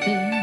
be. you.